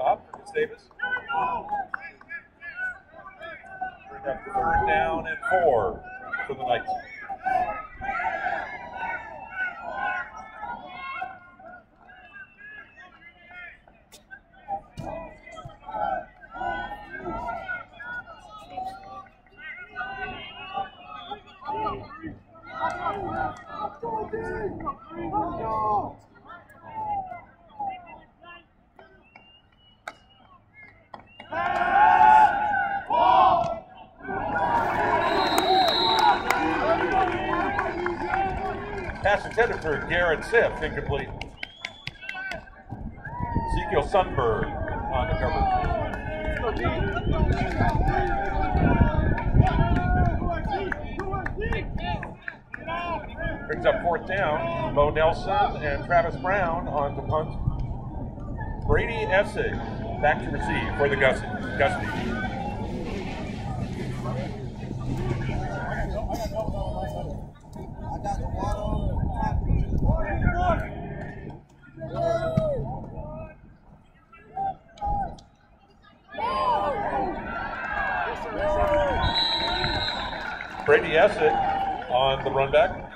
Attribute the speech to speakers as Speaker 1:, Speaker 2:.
Speaker 1: stop for Gustavus. Bring up third down and four for the Knights. Pass intended for Garrett Siff, incomplete. Ezekiel Sundberg on the cover. Brings up fourth down. Bo Nelson and Travis Brown on the punt. Brady Essig back to receive for the. Gusty. Brady Essig on the run back.